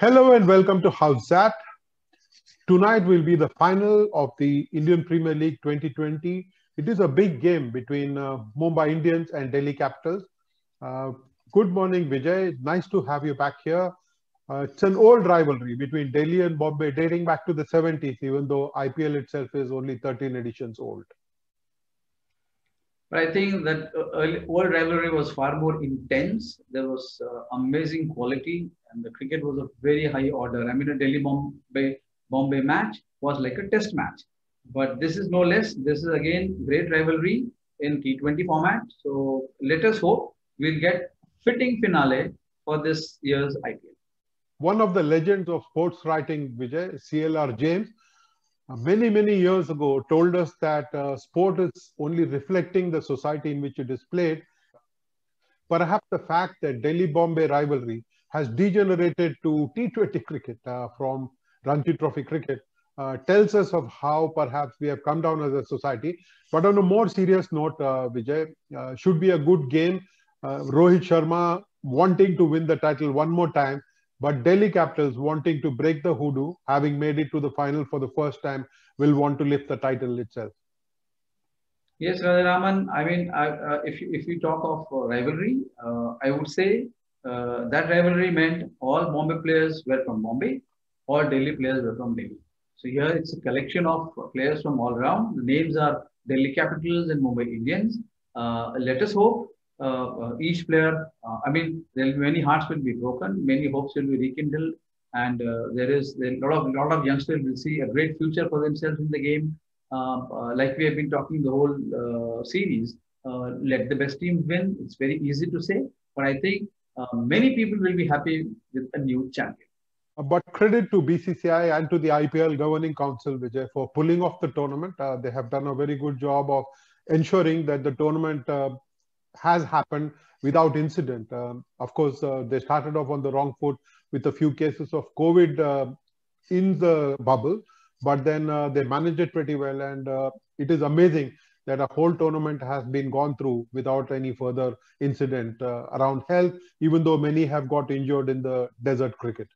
Hello and welcome to How's That. Tonight will be the final of the Indian Premier League 2020. It is a big game between uh, Mumbai Indians and Delhi Capitals. Uh, good morning, Vijay. Nice to have you back here. Uh, it's an old rivalry between Delhi and Bombay dating back to the 70s, even though IPL itself is only 13 editions old. But I think that uh, early, old rivalry was far more intense. There was uh, amazing quality, and the cricket was of very high order. I mean, a Delhi Bombay Bombay match was like a test match, but this is no less. This is again great rivalry in T20 format. So let us hope we'll get fitting finale for this year's IPL. One of the legends of sports writing, Vijay, CLR James, uh, many, many years ago told us that uh, sport is only reflecting the society in which it is played. Perhaps the fact that Delhi Bombay rivalry has degenerated to T20 cricket uh, from Ranji Trophy cricket uh, tells us of how perhaps we have come down as a society. But on a more serious note, uh, Vijay, uh, should be a good game. Rohit Sharma wanting to win the title one more time but Delhi Capitals, wanting to break the hoodoo, having made it to the final for the first time, will want to lift the title itself. Yes, Radharaman. I mean, I, uh, if you, if you talk of uh, rivalry, uh, I would say uh, that rivalry meant all Bombay players were from Bombay, all Delhi players were from Delhi. So here it's a collection of players from all around. The names are Delhi Capitals and Mumbai Indians. Uh, let us hope uh, uh, each player, uh, I mean, there many hearts will be broken, many hopes will be rekindled, and there is a lot of lot of youngsters will see a great future for themselves in the game. like we have been talking the whole series, let the best team win. It's very easy to say, but I think many people will be happy with a new champion. But credit to BCCI and to the IPL governing council, Vijay, for pulling off the tournament. Uh, they have done a very good job of ensuring that the tournament uh, has happened without incident. Um, of course, uh, they started off on the wrong foot with a few cases of COVID uh, in the bubble, but then uh, they managed it pretty well. And uh, it is amazing that a whole tournament has been gone through without any further incident uh, around health, even though many have got injured in the desert cricket.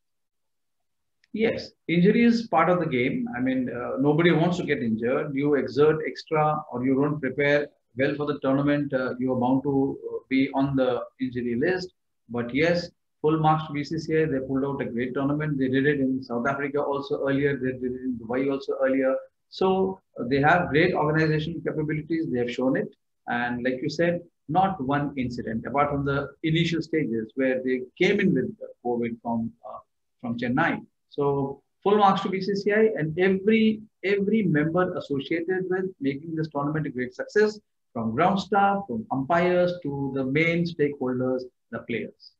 Yes, injury is part of the game. I mean, uh, nobody wants to get injured. You exert extra or you don't prepare well for the tournament, uh, you are bound to uh, be on the injury list. But yes, full marks to BCCI. They pulled out a great tournament. They did it in South Africa also earlier. They did it in Dubai also earlier. So uh, they have great organization capabilities. They have shown it. And like you said, not one incident apart from the initial stages where they came in with COVID from uh, from Chennai. So full marks to BCCI and every every member associated with making this tournament a great success from ground staff, from umpires to the main stakeholders, the players.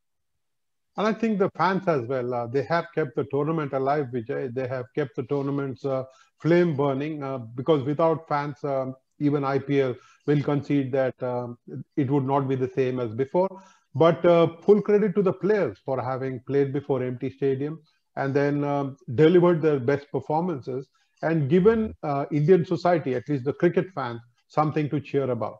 And I think the fans as well, uh, they have kept the tournament alive, Vijay. They have kept the tournament's uh, flame burning uh, because without fans, um, even IPL will concede that um, it would not be the same as before. But uh, full credit to the players for having played before empty stadium and then um, delivered their best performances and given uh, Indian society, at least the cricket fans, something to cheer about?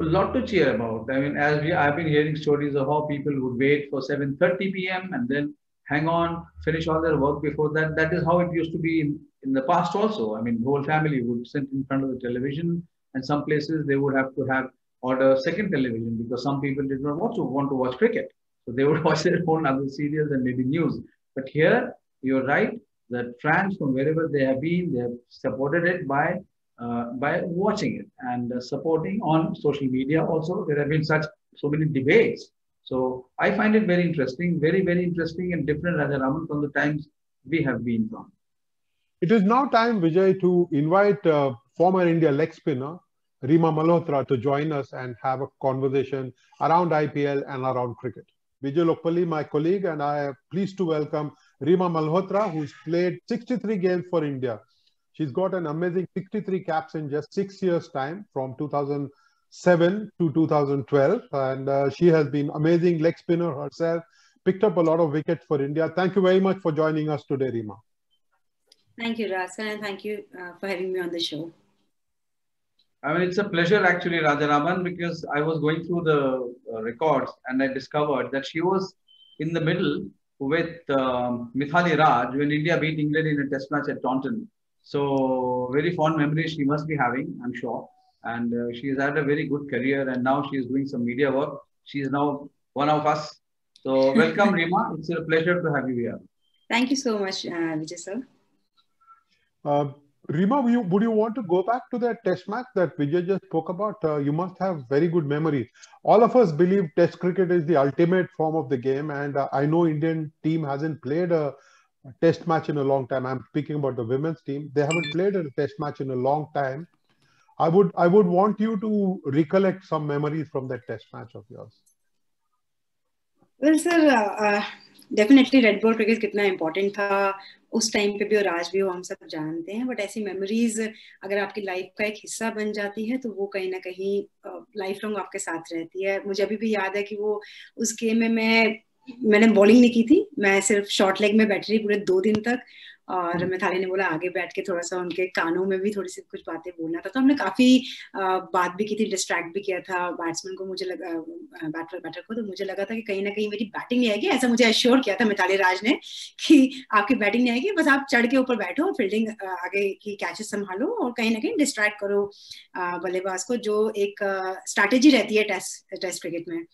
A lot to cheer about. I mean, as we, I've been hearing stories of how people would wait for 7:30 p.m. and then hang on, finish all their work before that. That is how it used to be in, in the past also. I mean, the whole family would sit in front of the television, and some places they would have to have order second television because some people did not want to want to watch cricket. So they would watch their own other serials and maybe news. But here, you're right that fans from wherever they have been, they have supported it by uh, by watching it and uh, supporting on social media also. There have been such so many debates. So I find it very interesting, very, very interesting and different, Rajaram, from the times we have been from. It is now time, Vijay, to invite uh, former India leg spinner Reema Malhotra to join us and have a conversation around IPL and around cricket. Vijay Lokpalli, my colleague, and I am pleased to welcome Rima Malhotra, who's played 63 games for India. She's got an amazing 63 caps in just six years' time from 2007 to 2012. And uh, she has been amazing leg spinner herself, picked up a lot of wickets for India. Thank you very much for joining us today, Rima. Thank you, Rasan, and thank you uh, for having me on the show. I mean, it's a pleasure actually, Rajaraman, because I was going through the uh, records and I discovered that she was in the middle with um, Mithali Raj when India beat England in a test match at Taunton. So, very fond memories she must be having, I'm sure. And uh, she's had a very good career and now she's doing some media work. She's now one of us. So, welcome, Rima. It's a pleasure to have you here. Thank you so much, uh, Vijay sir. Uh, Rima, would you, would you, want to go back to that test match that Vijay just spoke about? Uh, you must have very good memories. All of us believe test cricket is the ultimate form of the game. And uh, I know Indian team hasn't played a, test match in a long time. I'm speaking about the women's team. They haven't played a test match in a long time. I would, I would want you to recollect some memories from that test match of yours. Well, sir, uh, definitely red ball cricket कितना important था। उस time पे भी और आज भी वो हम सब जानते हैं बट ऐसी मेमोरीज अगर आपकी लाइफ का एक हिस्सा बन जाती है तो वो कहीं ना कहीं लाइफ लॉन्ग आपके साथ रहती है। मुझे अभी भी याद है कि वो उस गेम में मैं, मैंने बॉलिंग नहीं की थी। मैं सिर्फ़ शॉर्ट लेग में बैठ रही पूरे दो दिन तक। और मिथाली ने बोला आगे बैठ के थोड़ा सा उनके कानों में भी थोड़ी सी कुछ बातें बोलना। था तो हमने काफ़ी बात भी की थी डिस्ट्रैक्ट भी किया था। बैट्समैन को मुझे लगा बैटर बैटर को तो मुझे लगा था कि कहीं ना कहीं मेरी बैटिंग नहीं आएगी। ऐसा मुझे एश्योर किया था मिताली राज ने कि आपकी बैटिंग नहीं आएगी। बस आप चढ़ के ऊपर बैठो और फील्डिंग आगे की कैचेस संभालो और कहीं ना कहीं डिस्ट्रैक्ट करो बल्लेबाज को जो एक स्ट्रैटेजी रहती है टेस्ट टेस्ट क्रिकेट में।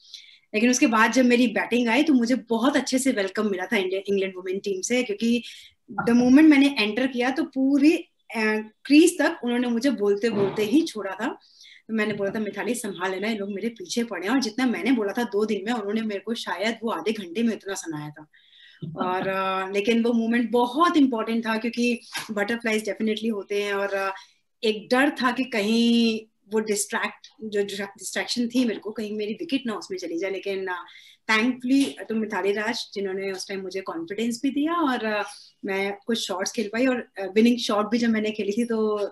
लेकिन उसके बाद जब मेरी बैटिंग आई तो मुझे बहुत अच्छे से वेलकम मिला था इंग्लैंड वुमेन टीम से क्योंकि द मोमेंट मैंने एंटर किया तो पूरी क्रीज तक उन्होंने मुझे बोलते बोलते ही छोड़ा था। तो मैंने बोला था मिथाली संभाल लेना, ये लोग मेरे पीछे पड़े हैं। और जितना मैंने बोला था दो दिन में, उन्होंने मेरे को शायद वो आधे घंटे में इतना सुनाया था। और लेकिन वो मोमेंट बहुत इंपॉर्टेंट था क्योंकि बटरफ्लाईज डेफिनेटली होते हैं और एक डर था कि कहीं वो डिस्ट्रैक्ट जो डिस्ट्रैक्शन थी मेरे को, कहीं मेरी विकेट ना उसमें चली जाए। लेकिन थैंकफुली तो मिथाली राज जिन्होंने उस टाइम मुझे कॉन्फिडेंस भी दिया और uh, मैं कुछ शॉट्स खेल पाई और विनिंग शॉट भी जब मैंने खेली थी तो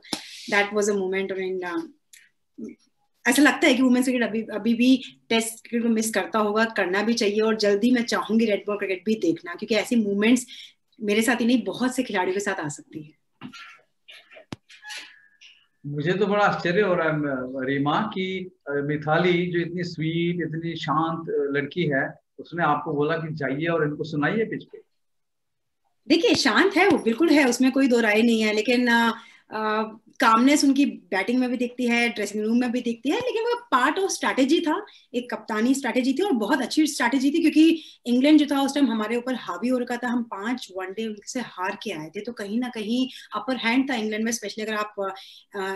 that was a moment in ऐसा लगता है कि वुमेन्स क्रिकेट अभी अभी भी टेस्ट क्रिकेट को मिस करता होगा करना भी चाहिए और जल्दी मैं चाहूँगी रेड बॉल क्रिकेट भी देखना क्योंकि ऐसी मूवमेंट्स मेरे साथ ही नहीं बहुत से खिलाड़ियों के साथ आ सकती है। मुझे तो बड़ा आश्चर्य हो रहा है रीमा की मिथाली जो इतनी स्वीट इतनी शांत लड़की है उसने आपको बोला कि जाइए और इनको सुनाइए पिच पे देखिए शांत है वो बिल्कुल है उसमें कोई दो राय नहीं है लेकिन आ, आ, कामनेस उनकी बैटिंग में भी दिखती है ड्रेसिंग रूम में भी दिखती है, लेकिन वो पार्ट ऑफ़ स्ट्रैटेजी था, एक कप्तानी स्ट्रैटेजी थी और बहुत अच्छी स्ट्रैटेजी थी क्योंकि इंग्लैंड जो था उस टाइम हमारे ऊपर हावी हो रखा था, हम पाँच वनडे उनसे हार के आए थे तो कहीं ना कहीं अपर हैंड था इंग्लैंड में स्पेशली अगर आप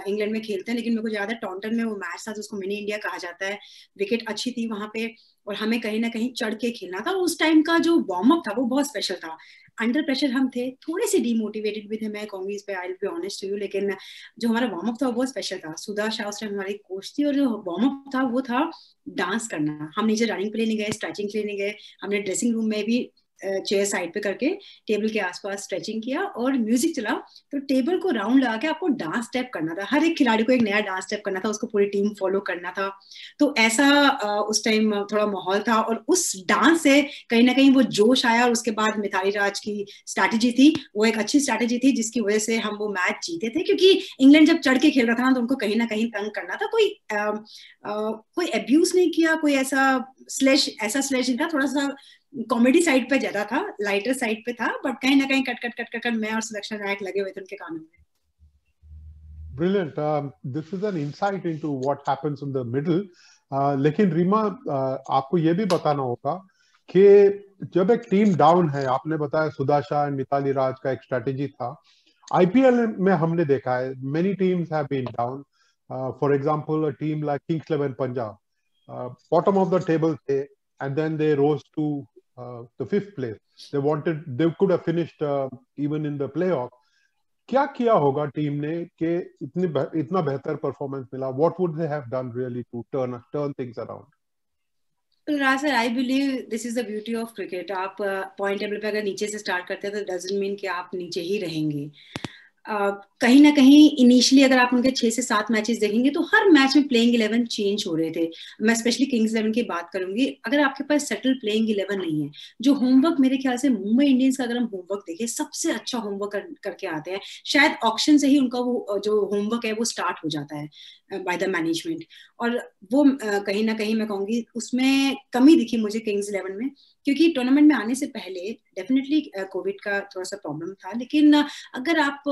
इंग्लैंड में खेलते हैं, लेकिन मेरे को ज़्यादा टॉन्टन में वो मैच था जिसको मिनी इंडिया कहा जाता है विकेट अच्छी थी वहाँ पे और हमें कहीं ना कहीं चढ़ के खेलना था। उस टाइम का जो वार्म अप था, वो बहुत स्पेशल था। अंडर प्रेशर हम थे, थोड़े से डीमोटिवेटेड भी थे। मैं कहूँगी इस पे आई बी ऑनेस्ट यू लेकिन जो हमारा वार्म अप था, वो बहुत स्पेशल था। सुधा उसमें हमारी कोच थी और जो वार्म अप था, वो था डांस करना। हम नीचे रनिंग पे लेने गए स्ट्रेचिंग नहीं गए। हमने ड्रेसिंग रूम में भी चेयर साइड पे करके टेबल के आसपास स्ट्रेचिंग किया और म्यूज़िक चला। तो टेबल को राउंड लगा के आपको डांस स्टेप करना था। हर एक खिलाड़ी को एक नया डांस स्टेप करना था, उसको पूरी टीम फॉलो करना था। तो ऐसा उस टाइम थोड़ा माहौल था और उस डांस से कहीं ना कहीं वो जोश आया और उसके बाद मिताली राज की स्ट्रैटेजी थी। वो एक अच्छी स्ट्रैटेजी थी जिसकी वजह से हम वो मैच जीते थे क्योंकि इंग्लैंड जब चढ़ के खेल रहा था ना तो उनको कहीं ना कहीं तंग करना था। कोई कोई अब्यूज नहीं किया, कोई ऐसा स्लेश ऐसा स्लेश नहीं था। थोड़ा सा कॉमेडी साइड पे ज़्यादा था लाइटर साइड पे था बट कहीं ना कहीं कट कट कट कट मैं और सुलक्षण नायक लगे हुए थे उनके कानों में Brilliant. Um, this is an insight into what happens in the middle. Uh, लेकिन रीमा uh, आपको ये भी बताना होगा कि जब एक टीम डाउन है आपने बताया सुदाशा एंड मिताली राज का एक स्ट्रेटेजी था आईपीएल में हमने देखा है many teams have been down for example a team like Kings Eleven Punjab bottom of the table थे then they rose to uh, the fifth place. They wanted, they could have finished uh, even in the playoff. क्या किया होगा team ने कि इतनी इतना बेहतर performance मिला what would they have done really to turn turn things around sir I believe this is the beauty of cricket आप पॉइंट uh, टेबल पे अगर नीचे से स्टार्ट करते हैं तो डजेंट मीन कि आप नीचे ही रहेंगे कहीं ना कहीं इनिशियली अगर आप उनके छह से सात मैचेस देखेंगे तो हर मैच में प्लेइंग इलेवन चेंज हो रहे थे। मैं स्पेशली किंग्स इलेवन की बात करूँगी। अगर आपके पास सेटल प्लेइंग इलेवन नहीं है जो होमवर्क मेरे ख्याल से मुंबई इंडियंस का अगर हम होमवर्क देखें सबसे अच्छा होमवर्क कर, करके आते हैं। शायद ऑप्शन से ही उनका वो जो होमवर्क है वो स्टार्ट हो जाता है बाय द मैनेजमेंट और वो कहीं ना कहीं मैं कहूँगी उसमें कमी दिखी मुझे किंग्स इलेवन में। क्योंकि टूर्नामेंट में आने से पहले डेफिनेटली कोविड का थोड़ा सा प्रॉब्लम था, लेकिन अगर आप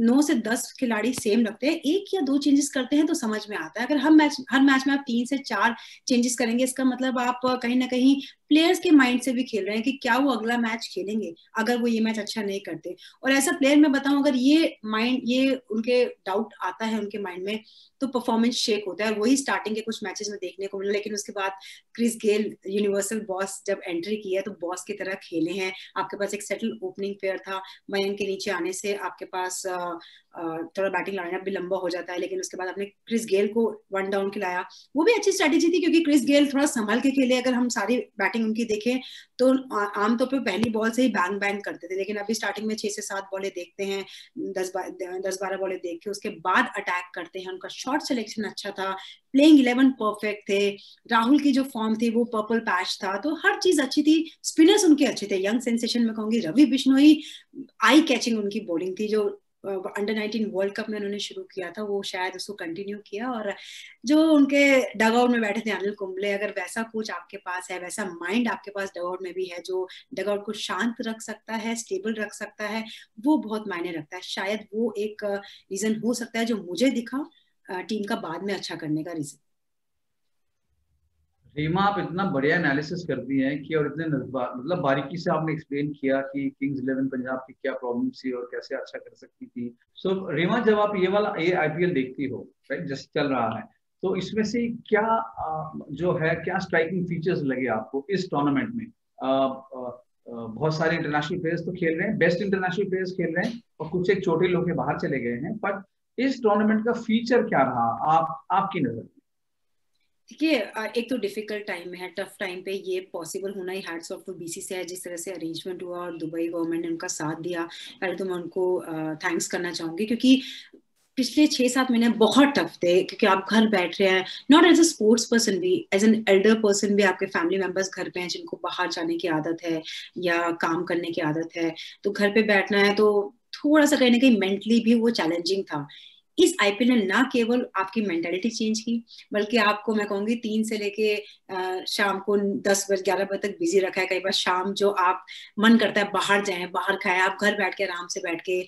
नौ से दस खिलाड़ी सेम रखते हैं। एक या दो चेंजेस करते हैं तो समझ में आता है। अगर हर मैच हर मैच में आप तीन से चार चेंजेस करेंगे, इसका मतलब आप कहीं ना कहीं प्लेयर्स के माइंड से भी खेल रहे हैं कि क्या वो अगला मैच खेलेंगे, अगर वो ये मैच अच्छा नहीं करते। और ऐसा प्लेयर मैं बताऊँ, अगर ये माइंड ये उनके डाउट आता है उनके माइंड में तो परफॉर्मेंस शेक होता है। और वही स्टार्टिंग के कुछ मैचेस में देखने को मिला। लेकिन उसके बाद क्रिस गेल यूनिवर्सल बॉस जब एंट्री किया तो बॉस की तरह खेले हैं। आपके पास एक सेटल ओपनिंग पेयर था। मयंक के नीचे आने से आपके पास थोड़ा बैटिंग लाइनअप भी लंबा हो जाता है, लेकिन उसके बाद आपने क्रिस गेल को वन डाउन खिलाया। वो भी अच्छी स्ट्रेटेजी थी, क्योंकि क्रिस गेल थोड़ा संभल के खेले, अगर हम सारी बैटिंग उनकी देखें तो आमतौर पर पहली बॉल से ही बैंग बैंग करते थे, लेकिन अभी स्टार्टिंग में छह से सात बॉलें देखते हैं, दस दस बारह बॉलें देख के उसके बाद अटैक करते हैं, उनका शॉर्ट सिलेक्शन अच्छा था प्लेइंग इलेवन परफेक्ट थे, राहुल की जो फॉर्म थी, वो पर्पल पैच था तो हर चीज़ अच्छी थी स्पिनर्स उनके अच्छे थे यंग सेंसेशन में कहूँगी रवि बिश्नोई आई कैचिंग उनकी बॉलिंग थी, जो अंडर नाइनटीन वर्ल्ड कप में उन्होंने शुरू किया था, वो शायद उसको कंटिन्यू किया और जो उनके डगआउट में बैठे थे अनिल कुंबले, अगर वैसा कोच आपके पास है, वैसा माइंड आपके पास डगआउट में भी है, जो डगआउट को शांत रख सकता है स्टेबल रख सकता है, वो बहुत मायने रखता है। शायद वो एक रीजन हो सकता है जो मुझे दिखा टीम का बाद में अच्छा करने का रीजन रीमा आप इतना बढ़िया एनालिसिस करती हैं कि और इतने मतलब बारीकी से आपने एक्सप्लेन किया कि किंग्स इलेवन पंजाब की क्या प्रॉब्लम थी और कैसे अच्छा कर सकती थी। सो so, रीमा जब आप ये वाला ये आईपीएल देखती हो राइट जैसे चल रहा है तो इसमें से क्या जो है क्या स्ट्राइकिंग फीचर्स लगे आपको इस टूर्नामेंट में? बहुत सारे इंटरनेशनल प्लेयर्स तो खेल रहे हैं बेस्ट इंटरनेशनल प्लेयर्स खेल रहे हैं और कुछ एक छोटे लोग बाहर चले गए हैं बट इस टूर्नामेंट का फीचर क्या रहा? आप आपकी नज़र में। देखिए एक तो डिफ़िकल्ट टाइम है टफ टाइम पे ये पॉसिबल होना ही हैड्स ऑफ़ टू बीसी से है जिस तरह से अरेंजमेंट हुआ और दुबई गवर्नमेंट ने उनका साथ दिया, पहले तो मैं उनको थैंक्स करना चाहूँगी क्योंकि पिछले छह सात महीने बहुत टफ थे क्योंकि आप घर बैठ रहे हैं not as a sports person भी एज एन एल्डर पर्सन भी आपके फैमिली मेंबर्स घर पे हैं जिनको बाहर जाने की आदत है या काम करने की आदत है तो घर पे बैठना है तो थोड़ा सा कहीं ना कहीं मेंटली भी वो चैलेंजिंग था। इस आईपीएल ने ना केवल आपकी मेंटेलिटी चेंज की, बल्कि आपको मैं कहूँगी तीन से लेके शाम को दस बजे, ग्यारह बजे तक बिज़ी रखा है कई बार। शाम जो आप मन करता है बाहर जाए, बाहर खाए, आप घर बैठ के आराम से बैठ के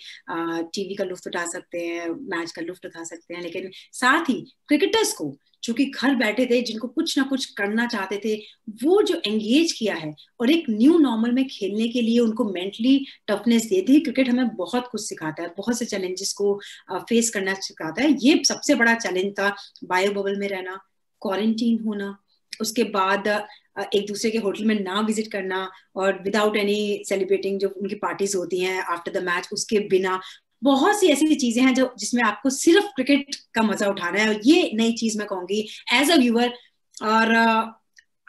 टीवी का लुफ्त उठा सकते हैं, मैच का लुफ्त उठा सकते हैं, लेकिन साथ ही क्रिकेटर्स को जो कि घर बैठे थे, जिनको कुछ ना कुछ करना चाहते थे, वो जो एंगेज किया है और एक न्यू नॉर्मल में खेलने के लिए उनको मेंटली टफनेस देती है, क्रिकेट हमें बहुत कुछ सिखाता है, बहुत से चैलेंजेस को फेस करना सिखाता है। ये सबसे बड़ा चैलेंज था बायो बबल में रहना क्वारंटीन होना, उसके बाद एक दूसरे के होटल में ना विज़िट करना और विदाउट एनी सेलिब्रेटिंग जो उनकी पार्टीज़ होती हैं आफ्टर द मैच उसके बिना बहुत सी ऐसी चीज़ें हैं जो, जिसमें आपको सिर्फ़ क्रिकेट का मज़ा उठाना है। और ये नई चीज़ मैं कहूँगी एज अ व्यूअर और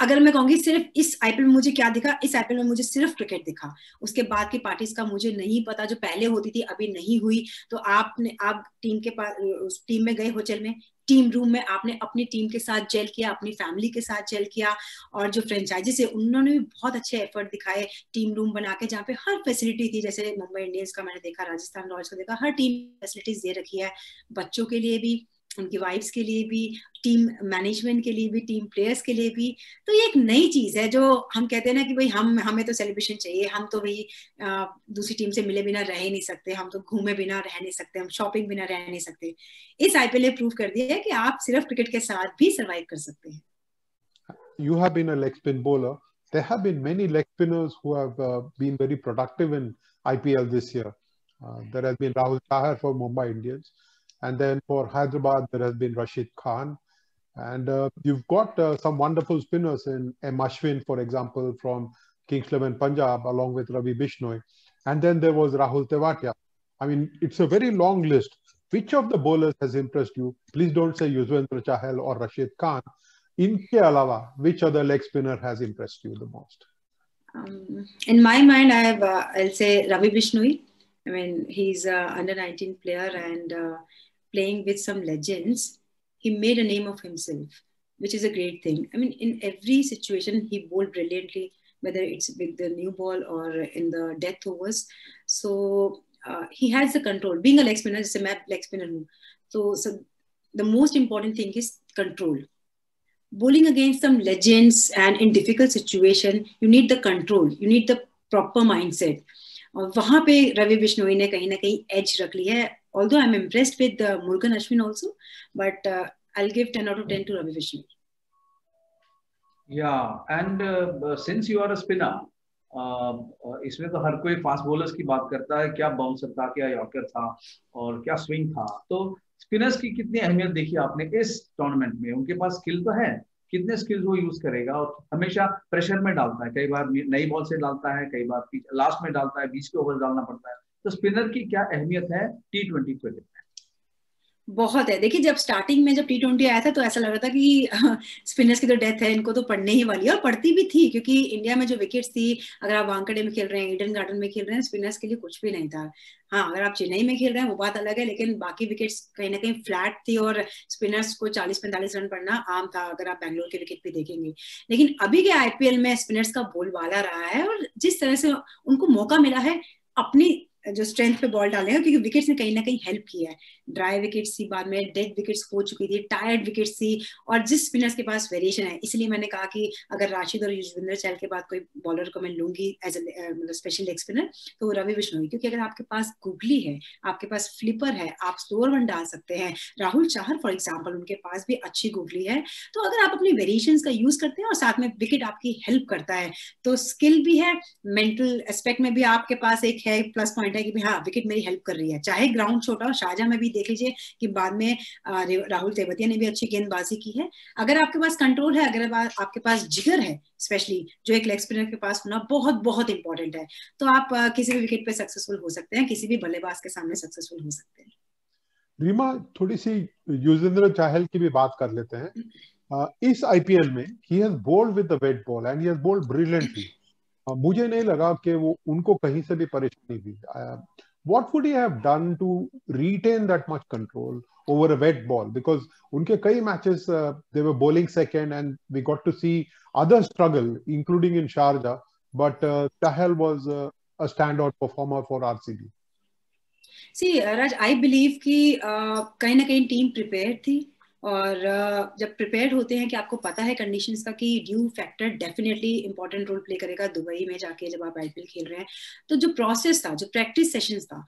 अगर मैं कहूँगी सिर्फ़ इस आईपीएल में मुझे क्या दिखा, इस आईपीएल में मुझे सिर्फ़ क्रिकेट दिखा। उसके बाद की पार्टीज़ का मुझे नहीं पता, जो पहले होती थी, अभी नहीं हुई। तो आपने, आप टीम के पास टीम में गए होटल में टीम रूम में आपने अपनी टीम के साथ जेल किया, अपनी फैमिली के साथ जेल किया, और जो फ्रेंचाइजीज है, उन्होंने भी बहुत अच्छे एफर्ट दिखाए टीम रूम बना के, जहाँ पे हर फैसिलिटी थी। जैसे मुंबई इंडियंस का मैंने देखा राजस्थान रॉयल्स का देखा, हर टीम फैसिलिटीज़ दे रखी है, बच्चों के लिए भी। उनकी वाइफ्स के लिए भी टीम मैनेजमेंट के लिए भी टीम प्लेयर्स के लिए भी तो ये एक नई चीज़ है जो हम कहते हैं ना कि भाई हम हमें तो सेलिब्रेशन चाहिए हम तो भाई दूसरी टीम से मिले बिना रह ही नहीं सकते हम तो घूमे बिना रह नहीं सकते हम शॉपिंग बिना रह नहीं सकते इस आईपीएल ने प्रूव कर दिया है कि आप सिर्फ़ क्रिकेट के साथ भी सर्वाइव कर सकते हैं been a leg spin bowler. There have been many leg spinners who have uh, been very productive in IPL this year. Uh, there has been Rahul Chahar for Mumbai Indians. And then for Hyderabad, there has been Rashid Khan. And uh, you've got uh, some wonderful spinners in M. Ashwin, for example, from Kings and Punjab, along with Ravi Bishnoi. And then there was Rahul Tevatia. I mean, it's a very long list. Which of the bowlers has impressed you? Please don't say Yuzvendra Chahal or Rashid Khan. In alawa, which other leg spinner has impressed you the most? Um, in my mind, I have, uh, I'll say Ravi Bishnoi. I mean, he's an under 19 player and uh, playing with some legends he made a name of himself which is a great thing I mean in every situation he bowled brilliantly whether it's with the new ball or in the death overs so uh, he has the control being a leg spinner is a map leg spinner so so the most important thing is control bowling against some legends and in difficult situation you need the control you need the proper mindset और वहां पे रवि बिश्नोई ने कहीं ना कहीं as रख ली है although I'm impressed with uh, Murugan Ashwin also, but uh, I'll give 10 out of 10 to Ravi Vishnu. Yeah, and uh, since you are a spinner, इसमें तो हर कोई फास्ट बॉलर्स की बात करता है क्या बाउंसर था क्या यॉर्कर था और क्या स्विंग था? तो स्पिनर्स की कितनी अहमियत देखी आपने इस टूर्नामेंट में? उनके पास स्किल तो है कितने स्किल्स वो यूज़ करेगा? और हमेशा प्रेशर में डालता है कई बार नई बॉल से डालता है कई बार लास्ट में डालता है बीच के ओवर डालना पड़ता है। तो स्पिनर की क्या अहमियत है? टी ट्वेंटी क्रिकेट बहुत है। देखिए, जब स्टार्टिंग में जब टी ट्वेंटी आया था तो ऐसा लग रहा था कि स्पिनर्स की तो डेथ है, इनको तो पढ़ने ही वाली है, और पढ़ती भी थी, क्योंकि इंडिया में जो विकेट्स थी, अगर आप वांकड़े में खेल रहे हैं ईडन गार्डन में खेल रहे हैं स्पिनर्स के लिए कुछ भी नहीं था। हाँ अगर आप चेन्नई में खेल रहे हैं, वो बात अलग है, लेकिन बाकी विकेट्स कहीं ना कहीं फ्लैट थी, और स्पिनर्स को चालीस पैंतालीस रन पड़ना आम था, अगर आप बैंगलोर के विकेट भी देखेंगे। लेकिन अभी के आईपीएल में स्पिनर्स का बोलबाला रहा है, और जिस तरह से उनको मौका मिला है, अपनी जो स्ट्रेंथ पे बॉल डाले हैं, क्योंकि विकेट्स ने कहीं ना कहीं हेल्प किया है। ड्राई विकेट्स थी, बाद में डेड विकेट्स हो चुकी थी टायर्ड विकेट्स थी और जिस स्पिनर्स के पास वेरिएशन है, इसलिए मैंने कहा कि अगर राशिद और युजविंदर चहल के बाद कोई बॉलर को मैं लूँगी एज मतलब स्पेशल लेग स्पिनर तो रवि बिश्नोई क्योंकि अगर आपके पास गुगली है, आपके पास फ्लिपर है, आप स्लोअर वन डाल सकते हैं। राहुल चाहर फॉर एग्ज़ाम्पल उनके पास भी अच्छी गुगली है। तो अगर आप अपनी वेरिएशन का यूज़ करते हैं और साथ में विकेट आपकी हेल्प करता है तो स्किल भी है मेंटल एस्पेक्ट में भी आपके पास एक है प्लस पॉइंट है कि हाँ विकेट मेरी हेल्प कर रही है। चाहे ग्राउंड छोटा हो शाहजहा में भी देख लीजिए कि बाद में राहुल तेवतिया ने भी अच्छी गेंदबाजी की है। अगर आपके पास कंट्रोल है, अगर आपके पास जिगर है स्पेशली जो एक लेग स्पिनर के पास होना बहुत बहुत इंपॉर्टेंट है तो आप किसी भी विकेट पे सक्सेसफुल हो सकते हैं, किसी भी बल्लेबाज के सामने सक्सेसफुल हो सकते हैं। रीमा, थोड़ी सी युजवेंद्र चाहल की भी बात कर लेते हैं। इस आईपीएल में he has bowled with the wet ball and he has bowled brilliantly मुझे नहीं लगा कि वो उनको कहीं से भी परेशानी हुई what would he have done to retain that much control over a wet ball because unke kai matches uh, they were bowling second and we got to see other struggle including in Sharjah but uh, Chahal was uh, a standout performer for RCB see Raj I believe कि uh, कहीं ना कहीं team prepare थी और जब prepare होते हैं कि आपको पता है कंडीशंस का कि dew factor definitely important role play करेगा दुबई में जाके जब आप आईपीएल खेल रहे हैं। तो जो प्रोसेस था, जो प्रैक्टिस सेशंस था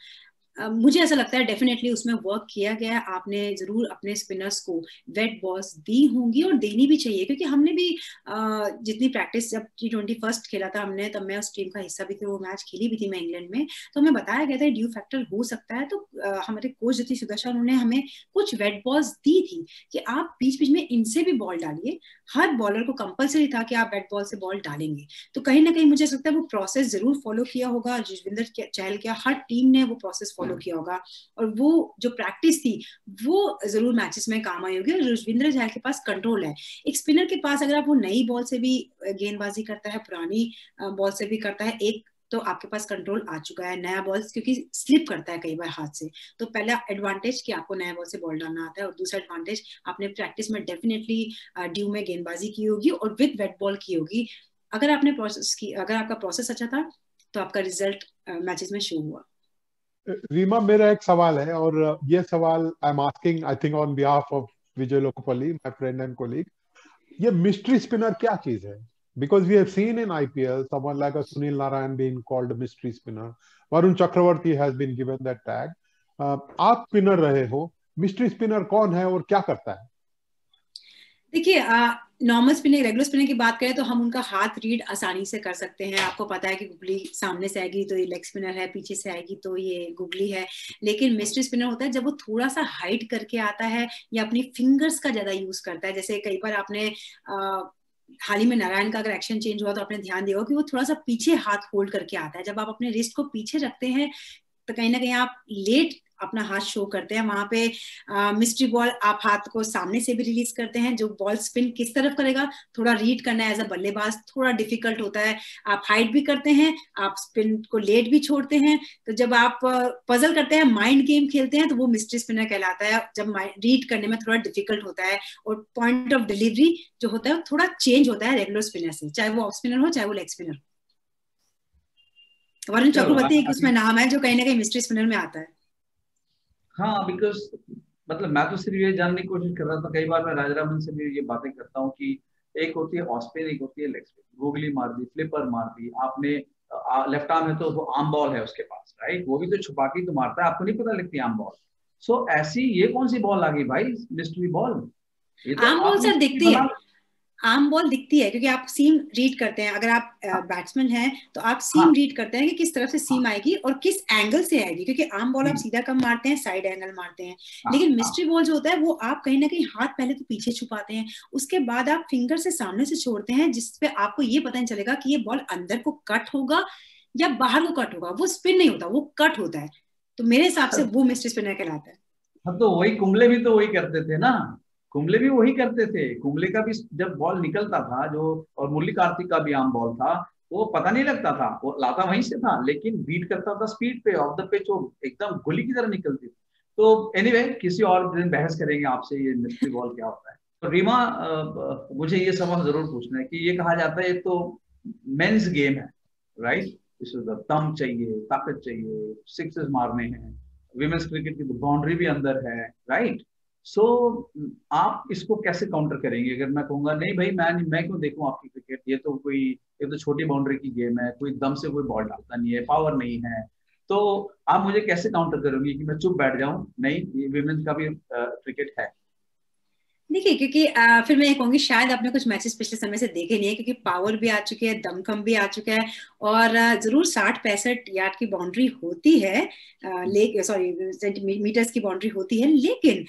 मुझे ऐसा लगता है डेफिनेटली उसमें वर्क किया गया है। आपने ज़रूर अपने स्पिनर्स को वेट बॉल्स दी होंगी और देनी भी चाहिए। क्योंकि हमने भी जितनी प्रैक्टिस जब टी ट्वेंटी फ़र्स्ट खेला था हमने, तब मैं उस टीम का हिस्सा भी थी, वो मैच खेली भी थी मैं इंग्लैंड में। तो हमें बताया गया था ड्यू फैक्टर हो सकता है। तो हमारे कोच ज्योति सुदर्शन उन्होंने हमें कुछ वेट बॉल्स दी थी कि आप बीच बीच में इनसे भी बॉल डालिए। हर बॉलर को कंपलसरी था कि आप वेट बॉल से बॉल डालेंगे। तो कहीं ना कहीं मुझे लगता है वो प्रोसेस ज़रूर फॉलो किया होगा। जसविंदर चहल क्या हर टीम ने वो प्रोसेस फॉलो किया होगा। और वो जो प्रैक्टिस थी वो ज़रूर मैचेस में काम आई होगी और रुजविंद्र झा के पास कंट्रोल है। एक स्पिनर के पास अगर आप वो नई बॉल से भी गेंदबाजी करता है पुरानी बॉल से भी करता है एक तो आपके पास कंट्रोल आ चुका है नया बॉल क्योंकि स्लिप करता है कई बार हाथ से। तो पहला एडवांटेज कि आपको नया बॉल से बॉल डालना आता है और दूसरा एडवांटेज आपने प्रैक्टिस में डेफिनेटली ड्यू में गेंदबाजी की होगी और विद वेट बॉल की होगी। अगर आपने प्रोसेस की अगर आपका प्रोसेस अच्छा था तो आपका रिज़ल्ट मैचेस में शो हुआ। रीमा, मेरा एक सवाल है, और ये सवाल I am asking I think on behalf of Vijay Lokapally my friend and colleague ये मिस्ट्री स्पिनर क्या चीज़ है? Because we have seen in IPL someone like a Sunil Narine being called mystery spinner Varun Chakravarthy has been given that tag आप spinner रहे हो mystery spinner कौन है और क्या करता है? देखिए नॉर्मल स्पिनिंग रेगुलर स्पिनिंग की बात करें तो हम उनका हाथ रीड आसानी से कर सकते हैं। आपको पता है कि गुगली सामने से आएगी तो ये लेग स्पिनर है, पीछे से आएगी तो ये गुगली है। लेकिन मिस्ट्री स्पिनर होता है जब वो थोड़ा सा हाइट करके आता है या अपनी फिंगर्स का ज़्यादा यूज़ करता है। जैसे कई बार आपने हाल ही में नारायण का अगर एक्शन चेंज हुआ तो आपने ध्यान दिया कि वो थोड़ा सा पीछे हाथ होल्ड करके आता है। जब आप अपने रिस्ट को पीछे रखते हैं तो कहीं ना कहीं आप लेट अपना हाथ शो करते हैं। वहाँ पे मिस्ट्री बॉल आप हाथ को सामने से भी रिलीज़ करते हैं जो बॉल स्पिन किस तरफ़ करेगा थोड़ा रीड करना एज अ बल्लेबाज थोड़ा डिफ़िकल्ट होता है। आप हाइट भी करते हैं आप स्पिन को लेट भी छोड़ते हैं। तो जब आप पजल करते हैं माइंड गेम खेलते हैं तो वो मिस्ट्री स्पिनर कहलाता है। जब रीड करने में थोड़ा डिफ़िकल्ट होता है और पॉइंट ऑफ़ डिलीवरी जो होता है थोड़ा चेंज होता है रेगुलर स्पिनर से चाहे वो ऑफ़ स्पिनर हो चाहे वो लेग स्पिनर हो। वरुण चक्रवर्ती एक उसमें नाम है जो कहीं ना कहीं मिस्ट्री स्पिनर में आता है। हाँ बिकॉज़ मतलब मैं तो सिर्फ़ ये जानने की कोशिश कर रहा था कई बार मैं राजरामन से भी ये बातें करता हूँ कि एक होती है ऑस्पिन एक होती है लेग स्पिन गूगली मार दी फ्लिपर मार दी आपने लेफ़्ट आर्म है तो वो आर्म बॉल है उसके पास राइट वो भी तो छुपा के तो मारता है आपको नहीं पता लगती आर्म बॉल सो ऐसी ये कौन सी बॉल आ गई भाई मिस्ट्री बॉल ये तो आर्म बॉल सर दिखती है। आर्म बॉल दिखती है क्योंकि आप सीम रीड करते हैं। अगर आप बैट्समैन हैं। तो आप सीम हाँ. रीड करते हैं कि किस तरफ़ से सीम हाँ। आएगी और किस एंगल से आएगी क्योंकि आर्म बॉल आप हम्म। सीधा कम मारते हैं साइड एंगल मारते हैं। हाँ, लेकिन मिस्ट्री बॉल जो होता है वो आप कहीं ना कहीं हाथ पहले तो पीछे छुपाते हैं। उसके बाद आप फिंगर से सामने से छोड़ते हैं जिसपे आपको ये पता नहीं चलेगा कि ये बॉल अंदर को कट होगा या बाहर को कट होगा। वो स्पिन नहीं होता वो कट होता है। तो मेरे हिसाब से वो मिस्ट्री स्पिनर कहलाता है। हाँ तो वही कुंबले भी तो वही करते थे ना। कुंबले भी वही करते थे। कुंबले का भी जब बॉल निकलता था जो और मुरली कार्तिक का भी आम बॉल था वो पता नहीं लगता था। वो लाता वहीं से था लेकिन बीट करता था speed pay off the pitch वो एकदम गोली की तरह निकलती थी। तो एनीवे anyway, किसी और दिन बहस करेंगे आपसे ये मिस्ट्री बॉल क्या होता है। तो रीमा मुझे ये सवाल ज़रूर पूछना है कि ये कहा जाता है तो मेंस गेम है राइट दम चाहिए ताकत चाहिए सिक्सेस मारने हैं विमेंस क्रिकेट की तो बाउंड्री भी अंदर है राइट सो so, आप इसको कैसे काउंटर करेंगे? अगर मैं कहूँगा नहीं भाई मैं मैं क्यों देखूँ आपकी क्रिकेट ये तो कोई ये तो छोटी बाउंड्री की गेम है कोई दम से कोई बॉल डालता नहीं है पावर नहीं है। तो आप मुझे कैसे काउंटर करोगे कि मैं चुप बैठ जाऊँ? नहीं ये विमेन्स का भी क्रिकेट है। देखिए क्योंकि आ, फिर मैं ये कहूँगी शायद आपने कुछ मैचेस पिछले समय से देखे नहीं है क्योंकि पावर भी आ चुके हैं दमखम भी आ चुका है और ज़रूर साठ पैंसठ यार्ड की बाउंड्री होती है ले सॉरी मीटर्स की बाउंड्री होती है लेकिन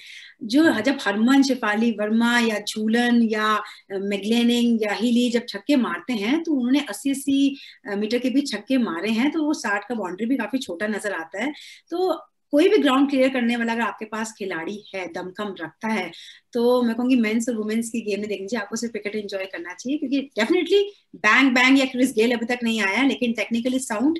जो जब हरमन शिफाली वर्मा या झूलन या मेगलेनिंग या हिली जब छक्के मारते हैं तो उन्होंने अस्सी अस्सी मीटर के भी छक्के मारे हैं तो वो साठ का बाउंड्री भी काफ़ी छोटा नज़र आता है। तो कोई भी ग्राउंड क्लियर करने वाला अगर आपके पास खिलाड़ी है, दमखम रखता है तो मैं कहूँगी मेंस और वुमेन्स की गेम में देखनी चाहिए आपको सिर्फ़ क्रिकेट एंजॉय करना चाहिए, क्योंकि डेफिनेटली बैंग बैंग या क्रिस गेल अभी तक नहीं आया, लेकिन टेक्निकली साउंड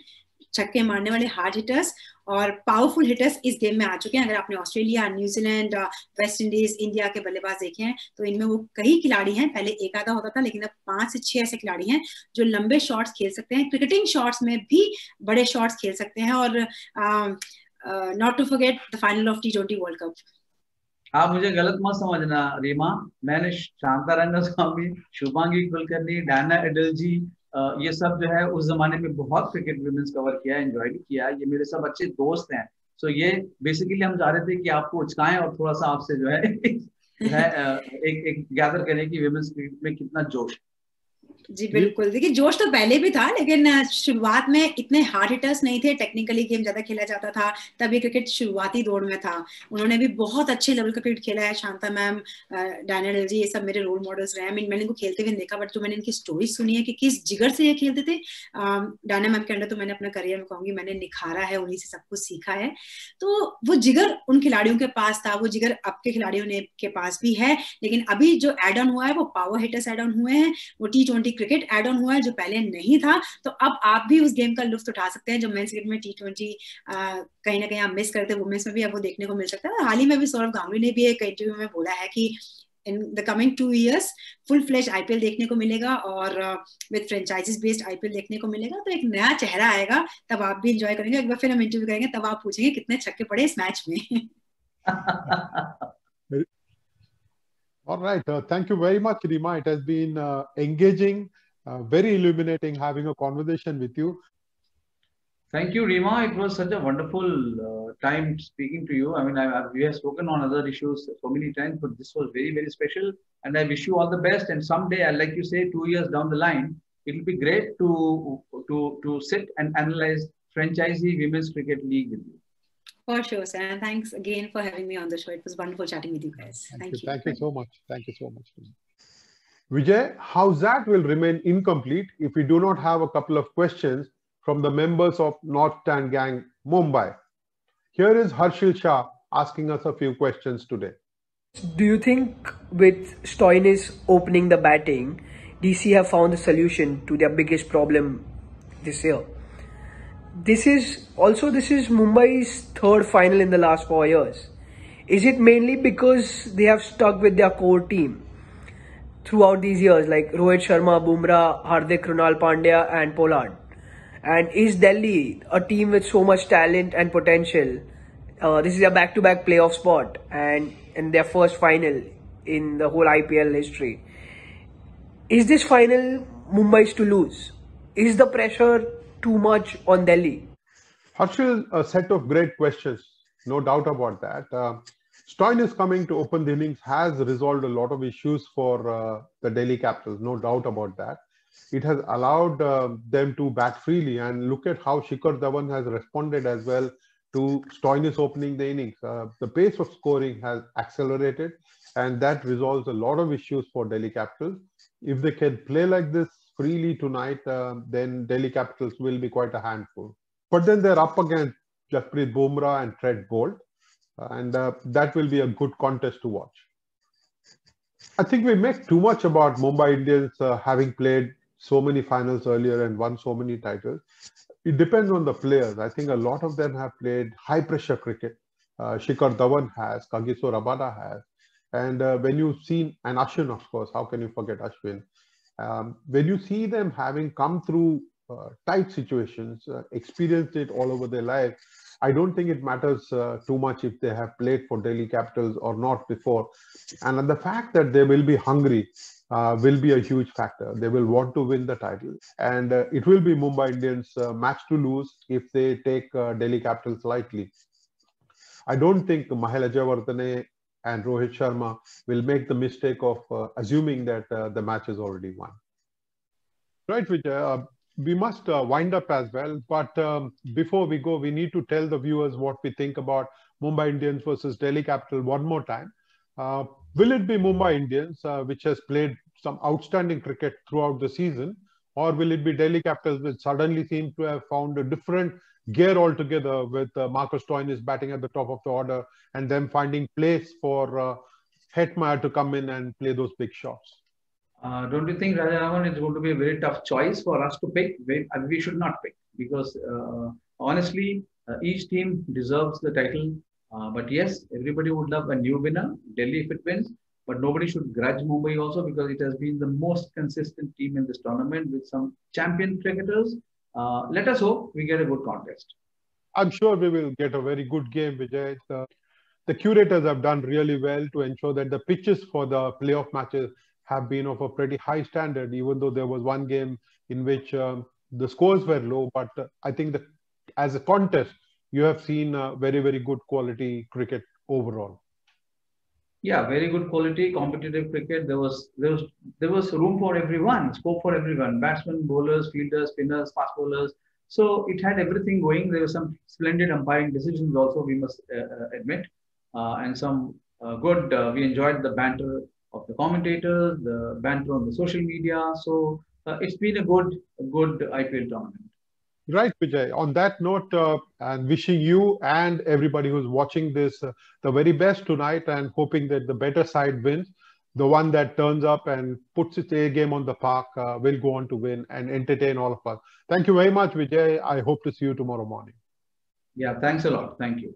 छक्के मारने वाले हार्ड हिटर्स और पावरफुल हिटर्स इस गेम में आ चुके हैं। अगर आपने Australia New Zealand West Indies India के बल्लेबाज देखे हैं तो इनमें वो कई खिलाड़ी हैं। पहले एक आधा होता था, लेकिन अब पाँच से छह ऐसे खिलाड़ी हैं जो लंबे शॉट्स खेल सकते हैं। क्रिकेटिंग शॉट्स में भी बड़े शॉट्स खेल सकते हैं और not to forget the final of T World Cup आप मुझे गलत मत समझना रीमा। मैंने शांता रंग स्वामी शुभांगी कुलकर्णी डायना एडल जी ये सब जो है उस जमाने में बहुत क्रिकेट विमेंस कवर किया एंजॉय भी किया। ये मेरे सब अच्छे दोस्त हैं। सो ये बेसिकली हम चाह रहे थे कि आपको उचकाएँ और थोड़ा सा आपसे जो है, है एक एक गैदर करें कि विमेंस क्रिकेट में कितना जोश है। जी बिल्कुल। देखिए जोश तो पहले भी था लेकिन शुरुआत में इतने हार्ड हिटर्स नहीं थे टेक्निकली गेम ज़्यादा खेला जाता था तब ये क्रिकेट शुरुआती दौर में था। उन्होंने भी बहुत अच्छे लेवल का क्रिकेट खेला है शांता मैम डैनियल जी ये सब मेरे रोल मॉडल्स रहे हैं। मैंने इनको खेलते हुए देखा बट जो मैंने इनकी स्टोरी सुनी है कि किस जिगर से ये खेलते थे डायना मैम के अंडर तो मैंने अपना करियर में कहूँगी मैंने निखारा है उन्हीं से सब कुछ सीखा है। तो वो जिगर उन खिलाड़ियों के पास था वो जिगर अब के खिलाड़ियों ने के पास भी है लेकिन अभी जो एड ऑन हुआ है वो पावर हिटर्स एड ऑन हुए हैं वो T twenty cricket add on हुआ है जो पहले नहीं था तो अब आप भी उस गेम का लुफ्त उठा सकते हैं, जो मेन्स क्रिकेट में टी ट्वेंटी कहीं ना कहीं आप मिस करते हैं वुमेन्स में भी वो देखने को मिल सकता है। हाल ही में भी सौरभ गांगुली ने भी एक इंटरव्यू में बोला है कि in the coming two years full flash IPL देखने को मिलेगा और विद फ्रेंचाइजीज बेस्ड आईपीएल देखने को मिलेगा। तो एक नया चेहरा आएगा, तब आप भी इंजॉय करेंगे। एक बार फिर हम इंटरव्यू करेंगे, तब आप पूछेंगे कितने छक्के पड़े इस मैच में। All right. Uh, thank you very much, Rima. It has been uh, engaging, uh, very illuminating having a conversation with you. Thank you, Rima. It was such a wonderful uh, time speaking to you. I mean, I, I, we have spoken on other issues so many times, but this was very, very special. And I wish you all the best. And someday, I like you say, two years down the line, it will be great to to to sit and analyze franchisee women's cricket league with you. For sure, sir. And thanks again for having me on the show. It was wonderful chatting with you guys. Thank, Thank you. you. Thank you so much. Thank you so much. Vijay, how that will remain incomplete if we do not have a couple of questions from the members of North Stand Gang Mumbai. Here is Harshil Shah asking us a few questions today. Do you think with Stoinis opening the batting, DC have found the solution to their biggest problem this year? This is also this is Mumbai's third final in the last four years. Is it mainly because they have stuck with their core team throughout these years, like Rohit Sharma, Bumrah, Hardik, Krunal Pandya, and Pollard? And is Delhi a team with so much talent and potential? Uh, this is a back-to-back playoff spot, and in their first final in the whole IPL history. Is this final Mumbai's to lose? Is the pressure too much on Delhi? Harshil, a set of great questions, no doubt about that. Uh, Stoinis coming to open the innings has resolved a lot of issues for uh, the Delhi Capitals, no doubt about that. It has allowed uh, them to bat freely and look at how Shikhar Dhawan has responded as well to Stoinis opening the innings. Uh, the pace of scoring has accelerated, and that resolves a lot of issues for Delhi Capitals. If they can play like this freely tonight, uh, then Delhi Capitals will be quite a handful. But then they're up against Jasprit Bumrah and Trent Boult, and uh, that will be a good contest to watch. I think we make too much about Mumbai Indians uh, having played so many finals earlier and won so many titles it depends on the players. I think a lot of them have played high pressure cricket. Uh, Shikhar Dhawan has, Kagiso Rabada has. And uh, when you see, and Ashwin, of course, how can you forget Ashwin? Um, when you see them having come through uh, tight situations, uh, experienced it all over their life, I don't think it matters uh, too much if they have played for Delhi Capitals or not before. And the fact that they will be hungry uh, will be a huge factor. They will want to win the title, and uh, it will be Mumbai Indians' uh, match to lose if they take uh, Delhi Capitals lightly. I don't think Mahela Jayawardene and Rohit Sharma will make the mistake of uh, assuming that uh, the match is already won. Right, Vijay. we must wind up as well, but um, before we go, we need to tell the viewers what we think about Mumbai Indians versus Delhi Capital one more time. Uh, will it be Mumbai Indians, uh, which has played some outstanding cricket throughout the season, or will it be Delhi Capitals, which suddenly seem to have found a different gear altogether with uh, Marcus Stoinis batting at the top of the order and then finding place for uh, Hetmyer to come in and play those big shots? Uh, don't you think Rajaraman is going to be a very tough choice for us to pick? We, we should not pick because uh, honestly, uh, each team deserves the title uh, but yes, everybody would love a new winner, Delhi if it wins. But nobody should grudge Mumbai also because it has been the most consistent team in this tournament with some champion cricketers. Uh, let us hope we get a good contest. I'm sure we will get a very good game, Vijay. The, curators have done really well to ensure that the pitches for the playoff matches have been of a pretty high standard, even though there was one game in which um, the scores were low. But uh, I think that as a contest, you have seen very, very good quality cricket overall. Yeah, very good quality, competitive cricket. There was there was there was room for everyone, scope for everyone: batsmen, bowlers, fielders, spinners, fast bowlers. So it had everything going. There were some splendid umpiring decisions also, we must uh, uh admit, uh, and some uh, good. Uh, we enjoyed the banter of the commentators, the banter on the social media. So uh, it's been a good, a good IPL tournament. Right, Vijay. On that note, uh, and wishing you and everybody who's watching this uh, the very best tonight, and hoping that the better side wins. The one that turns up and puts its A game on the park uh, will go on to win and entertain all of us. Thank you very much, Vijay. I hope to see you tomorrow morning. Yeah, thanks a lot. Thank you.